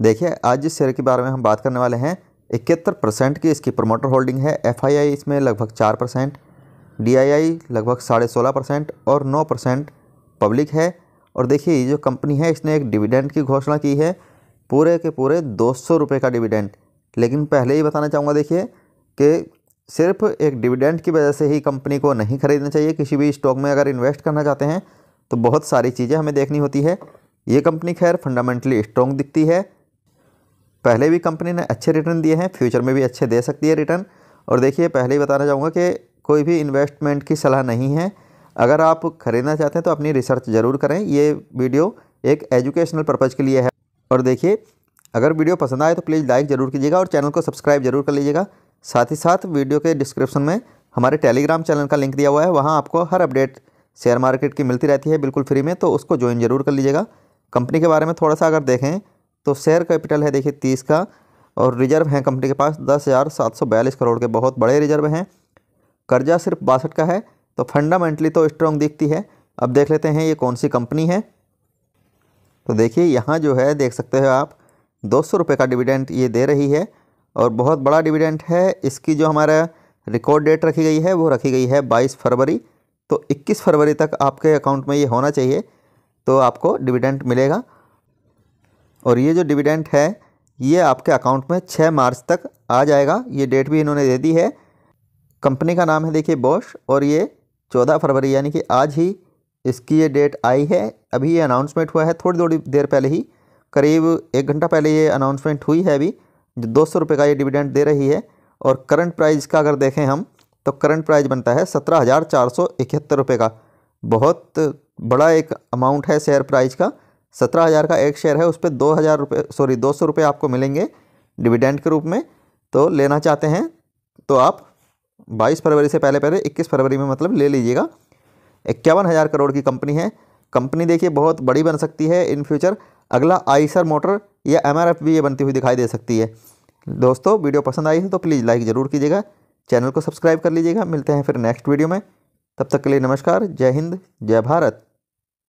देखिए, आज जिस शेयर के बारे में हम बात करने वाले हैं, इकहत्तर परसेंट की इसकी प्रमोटर होल्डिंग है। एफआईआई इसमें लगभग चार परसेंट डीआईआई लगभग साढ़े सोलह परसेंट और नौ परसेंट पब्लिक है। और देखिए, ये जो कंपनी है, इसने एक डिविडेंड की घोषणा की है। पूरे के पूरे दो सौ रुपये का डिविडेंड लेकिन पहले ही बताना चाहूँगा, देखिए, कि सिर्फ़ एक डिविडेंड की वजह से ही कंपनी को नहीं खरीदना चाहिए। किसी भी स्टॉक में अगर इन्वेस्ट करना चाहते हैं तो बहुत सारी चीज़ें हमें देखनी होती है। ये कंपनी खैर फंडामेंटली स्ट्रॉन्ग दिखती है। पहले भी कंपनी ने अच्छे रिटर्न दिए हैं, फ्यूचर में भी अच्छे दे सकती है रिटर्न। और देखिए, पहले ही बताना चाहूँगा कि कोई भी इन्वेस्टमेंट की सलाह नहीं है। अगर आप ख़रीदना चाहते हैं तो अपनी रिसर्च ज़रूर करें। ये वीडियो एक एजुकेशनल पर्पज़ के लिए है। और देखिए, अगर वीडियो पसंद आए तो प्लीज़ लाइक ज़रूर कीजिएगा और चैनल को सब्सक्राइब ज़रूर कर लीजिएगा। साथ ही साथ वीडियो के डिस्क्रिप्शन में हमारे टेलीग्राम चैनल का लिंक दिया हुआ है। वहाँ आपको हर अपडेट शेयर मार्केट की मिलती रहती है बिल्कुल फ्री में तो उसको ज्वाइन ज़रूर कर लीजिएगा। कंपनी के बारे में थोड़ा सा अगर देखें तो शेयर कैपिटल है देखिए तीस का और रिज़र्व हैं कंपनी के पास दस हज़ार सात सौ बयालीस करोड़ के बहुत बड़े रिज़र्व हैं। कर्जा सिर्फ़ बासठ का है तो फंडामेंटली तो स्ट्रॉन्ग दिखती है। अब देख लेते हैं ये कौन सी कंपनी है। तो देखिए यहाँ जो है देख सकते हो आप, दो सौ रुपये का डिविडेंट ये दे रही है और बहुत बड़ा डिविडेंट है। इसकी जो हमारा रिकॉर्ड डेट रखी गई है, वो रखी गई है बाईस फरवरी। तो इक्कीस फरवरी तक आपके अकाउंट में ये होना चाहिए तो आपको डिविडेंट मिलेगा। और ये जो डिविडेंट है, ये आपके अकाउंट में छः मार्च तक आ जाएगा। ये डेट भी इन्होंने दे दी है। कंपनी का नाम है देखिए बॉश और ये चौदह फरवरी, यानी कि आज ही इसकी ये डेट आई है। अभी ये अनाउंसमेंट हुआ है थोड़ी थोड़ी देर पहले ही। करीब एक घंटा पहले ये अनाउंसमेंट हुई है अभी। जो दो सौ रुपये का ये डिविडेंड दे रही है। और करंट प्राइस का अगर देखें हम तो करंट प्राइस बनता है सत्रह हज़ार चार सौ इकहत्तर रुपये का। बहुत बड़ा एक अमाउंट है शेयर प्राइस का। सत्रह हज़ार का एक शेयर है, उस पर दो हज़ार रुपये सॉरी दो सौ रुपये आपको मिलेंगे डिविडेंड के रूप में। तो लेना चाहते हैं तो आप बाईस फरवरी से पहले पहले इक्कीस फरवरी में मतलब ले लीजिएगा। इक्यावन हज़ार करोड़ की कंपनी है। कंपनी देखिए बहुत बड़ी बन सकती है इन फ्यूचर। अगला आईसर मोटर या एमआरएफ भी ये बनती हुई दिखाई दे सकती है। दोस्तों, वीडियो पसंद आई है तो प्लीज़ लाइक ज़रूर कीजिएगा। चैनल को सब्सक्राइब कर लीजिएगा। मिलते हैं फिर नेक्स्ट वीडियो में। तब तक के लिए नमस्कार। जय हिंद, जय भारत।